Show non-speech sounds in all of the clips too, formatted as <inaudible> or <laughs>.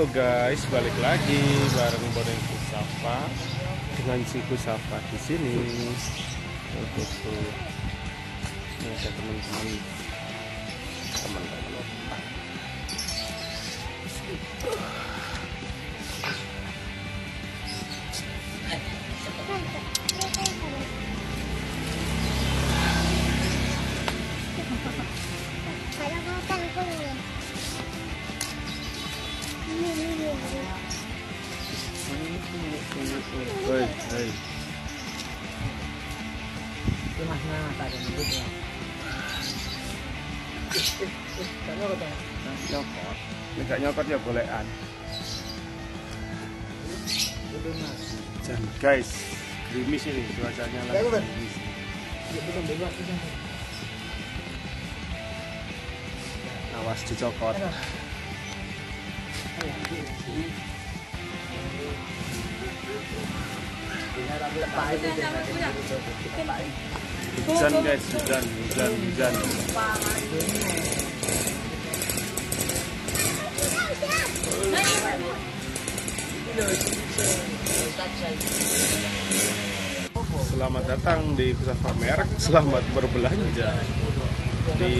Halo guys, balik lagi bareng Bodeng Kusafa dengan si Kusafa di sini. Tuh, tuh. Ini ada teman-teman teman-teman. Hei, hei. Itu mas tak ada nyebut ya. Nyokot. Ini gak nyokot ya bolehan. itu mas. Dan guys, gerimis ini cuacanya Ya, lagi Ben. gerimis. Belum bebas itu. Awas dicokot. Hujan guys, hujan, hujan, hujan. Selamat datang di Kusafa Merek, selamat berbelanja. Di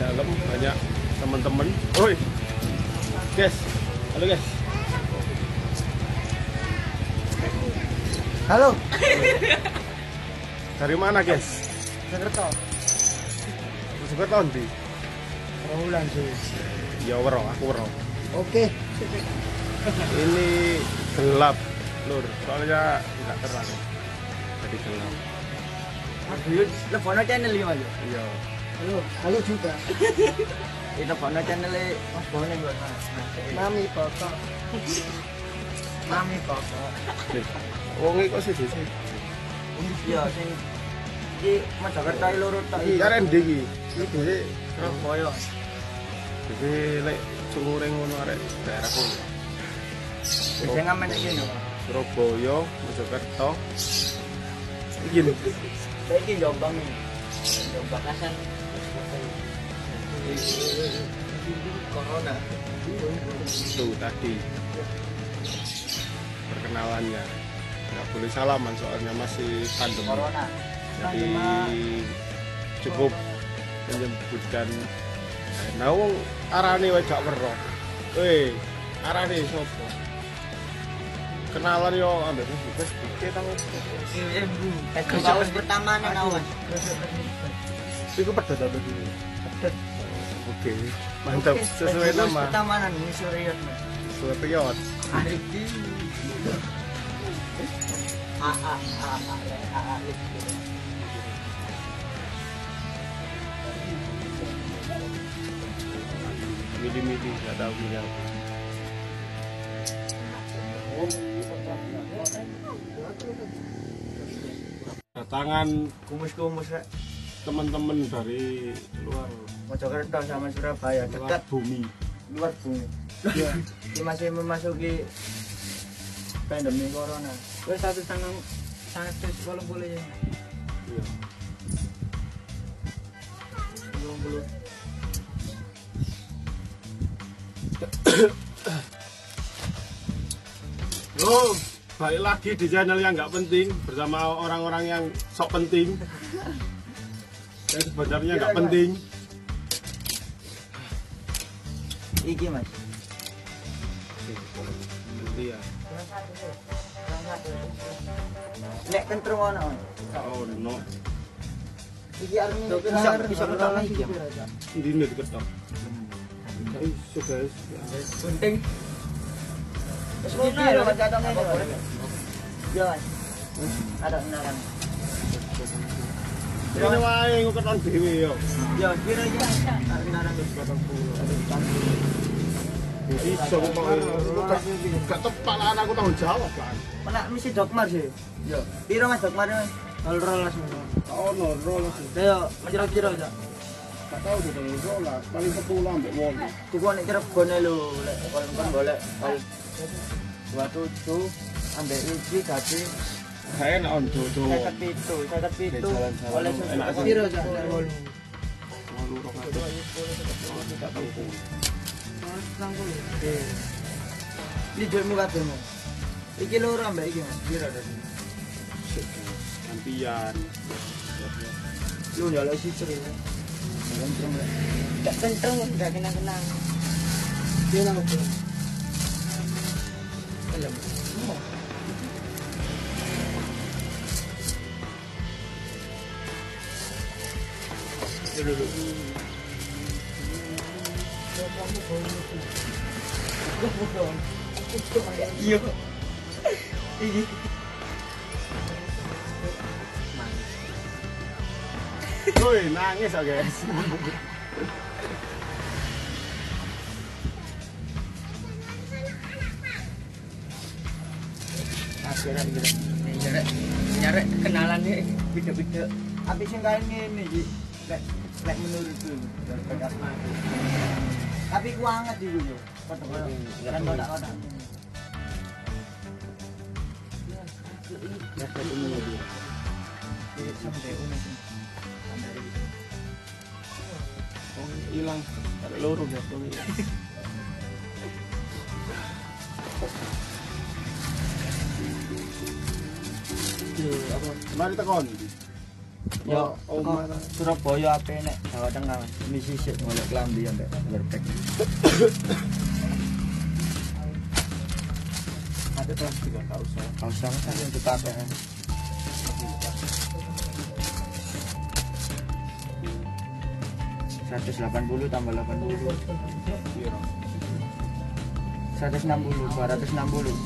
dalam banyak teman-teman. Oi, guys, halo guys. Halo. <laughs> Dari mana guys? Jakarta. Tahun di. Raulan sih. Ya wero, aku wero. Oke. Ini gelap, lur. Soalnya tidak terang. Jadi gelap. Dulu telepono channel Mas. Iya. Halo. Halo juga. <laughs> Iki telepono channel Mas Bone kok. Mami pokok. Mami pokok. Nih, wong iki kok sih sih. Iya sing iki Mojokerto iki loro tok Iki karen ndi iki? Iki dhewe Surabaya. dhewe lek cungure ngono arek daerah kono. Sing ngamen iki lho. Surabaya, Mojokerto. Iki lho. Saiki Jombang iki. Jombang kasan. Corona. Tuh tadi. Perkenalannya. Nggak boleh salaman soalnya masih pandemi. Corona. jadi cukup menyebutkan nah wong arane wae gak weruh eh arane sopo kenalan yo ambek Facebook kita. Kasus pertama nang awas. iku pedet apa iki? Pedet oke mantap sesuai nama Pertama nang Misuriot. sesuai period Arif di. A a a a a a. mili-mili nggak tahu mili apa datangan Kumus-kumus teman-teman dari luar Mojokerto sama Surabaya dekat bumi luar bumi. Ini <laughs> masih memasuki pandemi corona. Wes satu sangat tes kalau boleh ya. iya. Belum belum. Yo, balik lagi di channel yang nggak penting bersama orang-orang yang sok penting. <laughs> Yang sebenarnya nggak penting. Iki mas. Iya. Nek kentrung ono. Oh no, Iki armi bisa bisa ketemu iki. ya, nih diketok. Iso guys. Penting. Wis ngono lho katone. Ya mas. Ada undangan. Ini wae nguketon dhewe yo. Ya kira iki ada undangan wis 80. Jadi iso kok gak tepat lah aku tanggung jawab kan. Misi dokmar sih? Ya. Piro mas dokmar? Kalau rolas mas. Oh rolas. Kira-kira aja. Gak tau deh kalau rolas, paling 10 ambek wong. Tuku nek Cirebon lho, lek kalau kan boleh kal dua tujuh ambek iki gaji Gak enak on dodo. seket pitu, seket pitu oleh sih. Piro tidak tahu. Ini. Iki loro ambek iki Mas. Piro tadi? gantian Lu nyolok si ceri. Gak kenceng, gak kena-kena. Dia nang Iya. Iki. Woi, nangis ya guys. Nyarek nyarek kenalan nih beda-beda. Tapi sing kae ngene iki. Lek menurutku mati. Tapi ku anget iki yo. Kotak-kotak. Kan kotak-kotak. Ya. Sampai unik. Hilang. Ada loro ya, tuh. apa? Mari tekon. Yo, kok mana? Surabaya ape nek Jawa Tengah. Misi sik golek klambi ambek berpek. Ada plastik enggak usah. Kau sama kan yang dipakai. kan? Seratus delapan puluh tambah delapan puluh, Piro? seratus enam puluh, dua ratus enam puluh.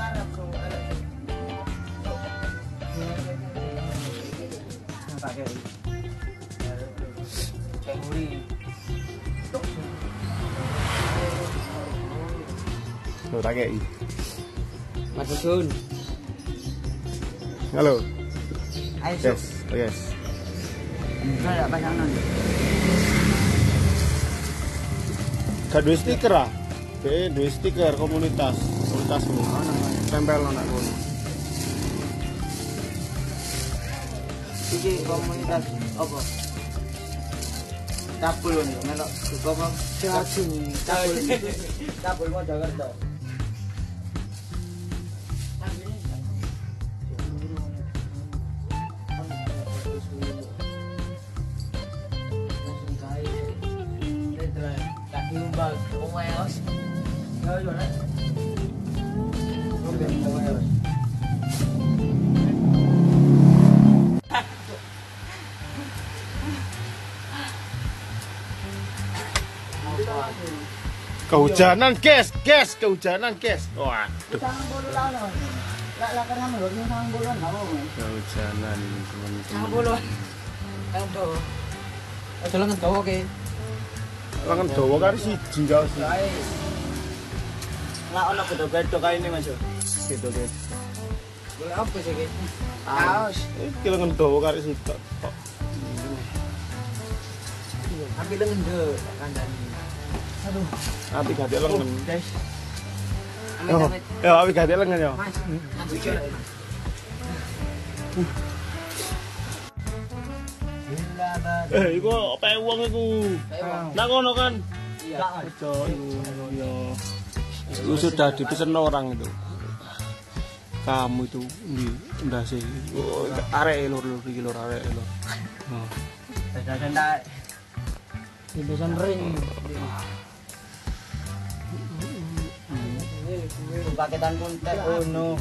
Ngarep so ada. Pakai. Cenguri. Lo tak kei. Mas Sun. Halo. Ayo. Yes, oh, yes. Pasangan. Gak duwe stiker ah. Be duwe stiker komunitas, komunitasmu. Tempel nang kono. Iki komunitas apa? Cabul nih, melok apa? Cabul. Cabul. Kehujanan, guys, guys, kehujanan, guys. Waduh. Kehujanan teman-teman. Ito Langan dawa kari siji jauh sih. Ay. Nga, ano ko to, bedo kayo ni Mas. Guys. Boleh apa sih, Ki? Kaos. Iki langan dawa kari sitok. Kok Ambil dengan de, kandani. Aduh. gade lengan. Guys. Amit, Oh, gade lengan ya. Mas, Eh, iku apa wong iku? Nak ngono kan? Iya. Ojo iku ya. Itu sudah dipesan orang itu. Kamu itu di ndase. Oh, arek lur lur iki lur arek lur. Oh. Santai. Ibisan ring. Paketan pun teh ono.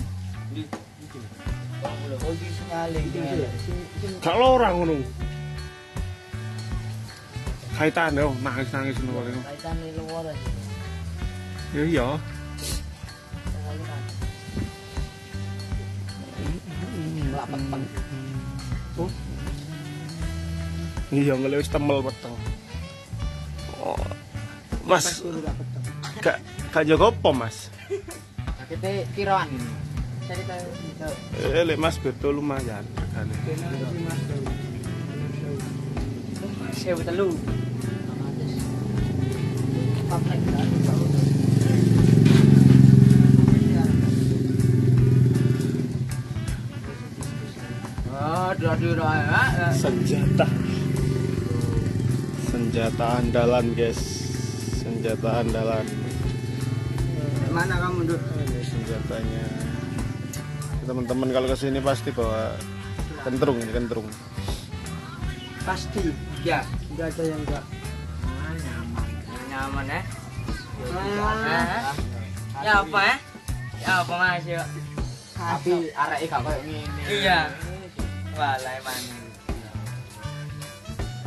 Oh, di sinyaling. Gak orang ngono. Kaitan yo nangis nangis ngono paling. Kaitan ni luar. Ya iya. Lapat peng. Iya ngelewis temel peteng. Oh. Mas, gak gak jago apa mas? Kita kiroan. Eh, mas betul lumayan regane. Sewu telu. Senjata. Senjata andalan, guys. Senjata andalan. Mana kamu? Ini senjatanya. Teman-teman kalau ke sini pasti bawa kentrung ini kentrung. Pasti. Ya. Enggak ada yang enggak. Nyaman ya. Ah. Ya apa ya? Ya apa Mas yo? Tapi arek gak koyo ngene. Iya. Walah emang.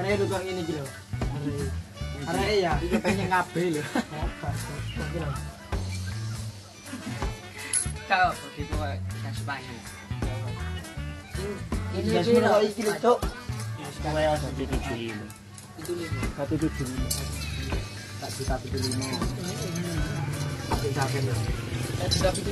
Arek itu kok ngene iki lho. Arek ya, iki pengen ngabe lho. Kau begitu kok yang Spanyol. Ini semua iki lho, Cuk. Satu tujuh lima. Satu tujuh lima. Tak juta pitu lima. Tapi sampean lho. Eh, sudah itu